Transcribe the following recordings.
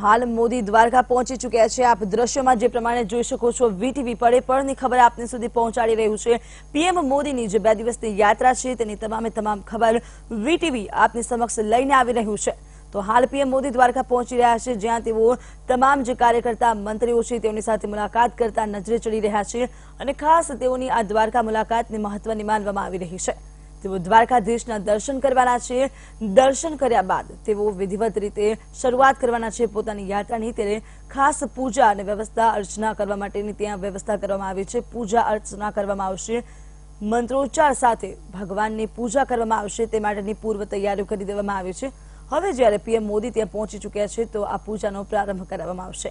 હાલ મોદી દ્વારકા પહોંચી ચૂક્યા છે. આપ દ્રશ્યમાં જે પ્રમાણે જોઈ શકો છો, વીટીવી પડે પડની ખબર આપને સુધી પહોંચાડી રહ્યું છે. પીએમ મોદીની જે બે દિવસની યાત્રા છે, તેની તમામે તમામ ખબર વીટીવી આપની સમક્ષ લઈને આવી રહ્યું છે. તો હાલ પીએમ મોદી દ્વારકા પહોંચી રહ્યા છે, જ્યાં તેઓ તમામ જે કાર્યકર્તા, મંત્રીઓ છે, તેઓની સાથે મુલાકાત કરતા નજરે ચડી રહ્યા છે અને ખાસ તેઓની આ દ્વારકા મુલાકાતને મહત્વની માનવામાં આવી રહી છે. તેઓ દ્વારકાધીશના દર્શન કરવાના છે. દર્શન કર્યા બાદ તેઓ વિધિવત રીતે શરૂઆત કરવાના છે. પોતાની યાત્રાની ત્યારે ખાસ પૂજા અને વ્યવસ્થા અર્ચના કરવા માટેની ત્યાં વ્યવસ્થા કરવામાં આવી છે. પૂજા અર્ચના કરવામાં આવશે. મંત્રોચ્ચાર સાથે ભગવાનની પૂજા કરવામાં આવશે. તે માટેની પૂર્વ તૈયારીઓ કરી દેવામાં આવી છે. હવે જ્યારે પીએમ મોદી ત્યાં પહોંચી ચૂક્યા છે, તો આ પૂજાનો પ્રારંભ કરાવવામાં આવશે.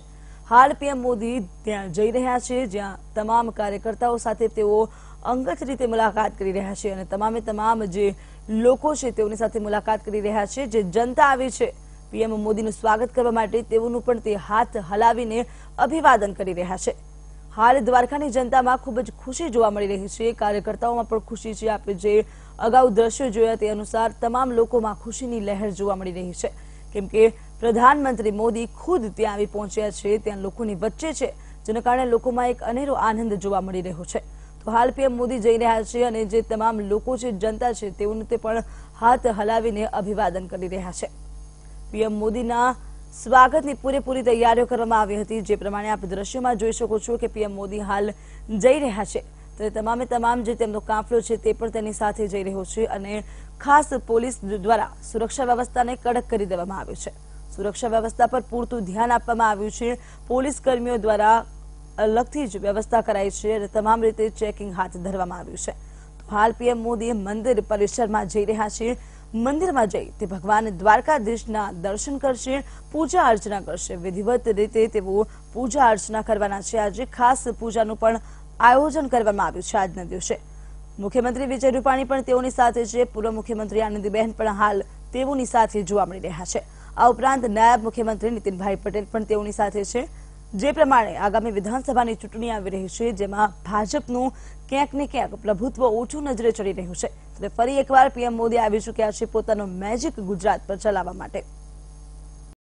હાલ પીએમ મોદી ત્યાં જઈ રહ્યા છે, જ્યાં તમામ કાર્યકર્તાઓ સાથે તેઓ અંગત રીતે મુલાકાત કરી રહ્યા છે અને તમામે તમામ જે લોકો છે તેઓની સાથે મુલાકાત કરી રહ્યા છે. જે જનતા આવી છે, પીએમ મોદીનું સ્વાગત કરવા માટે તેઓનું પણ તે હાથ હલાવીને અભિવાદન કરી રહ્યા છે. હાલ દ્વારકાની જનતામાં ખૂબ જ ખુશી જોવા મળી રહી છે. કાર્યકર્તાઓમાં પણ ખુશી છે. આપણે જે અગાઉ દ્રશ્યો જોયા તે અનુસાર તમામ લોકોમાં ખુશીની લહેર જોવા મળી રહી છે. કેમ કે પ્રધાનમંત્રી મોદી ખુદ ત્યાં આવી પહોંચ્યા છે. ત્યાં લોકોની વચ્ચે છે, જેના કારણે લોકોમાં એક અનેરો આનંદ જોવા મળી રહ્યો છે. તો હાલ પીએમ મોદી જઈ રહ્યા છે અને જે તમામ લોકો છે, જનતા છે, તેઓને તે પણ હાથ હલાવીને અભિવાદન કરી રહ્યા છે. પીએમ મોદીના સ્વાગતની પૂરેપૂરી તૈયારીઓ કરવામાં આવી હતી. જે પ્રમાણે આપ દ્રશ્યોમાં જોઈ શકો છો કે પીએમ મોદી હાલ જઈ રહ્યા છે. તો તમામે તમામ જે તેમનો કાફલો છે, તે પણ તેની સાથે જઈ રહ્યો છે અને ખાસ પોલીસ દ્વારા સુરક્ષા વ્યવસ્થાને કડક કરી દેવામાં આવ્યું છે. સુરક્ષા વ્યવસ્થા પર પૂરતું ધ્યાન આપવામાં આવ્યું છે. પોલીસ કર્મીઓ દ્વારા અલગથી જ વ્યવસ્થા કરાઈ છે અને તમામ રીતે ચેકિંગ હાથ ધરવામાં આવ્યું છે. હાલ પીએમ મોદી મંદિર પરિસરમાં જઈ રહ્યા છે. મંદિરમાં જઈ તે ભગવાન દ્વારકાધીશના દર્શન કરશે, પૂજા અર્ચના કરશે. વિધિવત રીતે તેઓ પૂજા અર્ચના કરવાના છે. આજે ખાસ પૂજાનું પણ આયોજન કરવામાં આવ્યું છે આજના દિવસે. મુખ્યમંત્રી વિજય રૂપાણી પણ તેઓની સાથે છે. પૂર્વ મુખ્યમંત્રી આનંદીબહેન પણ હાલ તેઓની સાથે જોવા મળી રહ્યા છે. આ ઉપરાંત નાયબ મુખ્યમંત્રી નીતિનભાઈ પટેલ પણ તેઓની સાથે છે. જે પ્રમાણે આગામી વિધાનસભાની ચૂંટણી આવી રહી છે, જેમાં ભાજપનું ક્યાંક ને ક્યાંક પ્રભુત્વ ઓછું નજરે ચડી રહ્યું છે. ફરી એકવાર પીએમ મોદી આવી ચૂક્યા છે પોતાનું મેજિક ગુજરાત પર ચલાવવા માટે.